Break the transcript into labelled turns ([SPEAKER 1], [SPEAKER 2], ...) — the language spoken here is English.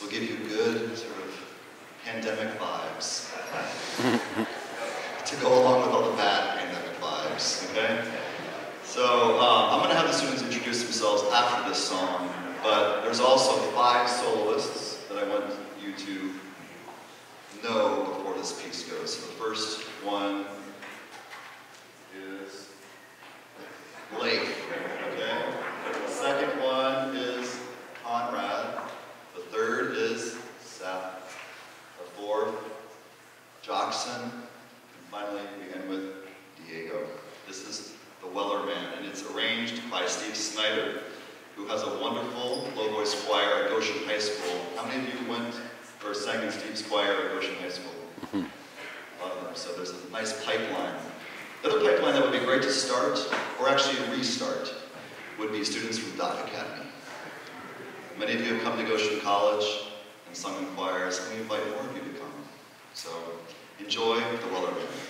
[SPEAKER 1] This will give you good sort of pandemic vibes to go along with all the bad pandemic vibes, okay? So um, I'm going to have the students introduce themselves after this song, but there's also five soloists that I want you to know before this piece goes. So the first one is Lake, okay? The second one is Conrad. The third is Seth. The fourth, And finally, we end with Diego. This is The Wellerman, and it's arranged by Steve Snyder, who has a wonderful low voice choir at Goshen High School. How many of you went or sang in Steve's choir at Goshen High School? Mm-hmm. A lot of them. So there's a nice pipeline. The other pipeline that would be great to start, or actually restart, would be students from Dock Academy. Many of you have come to Goshen College and sung in choirs, and we invite more of you So enjoy the Wellerman.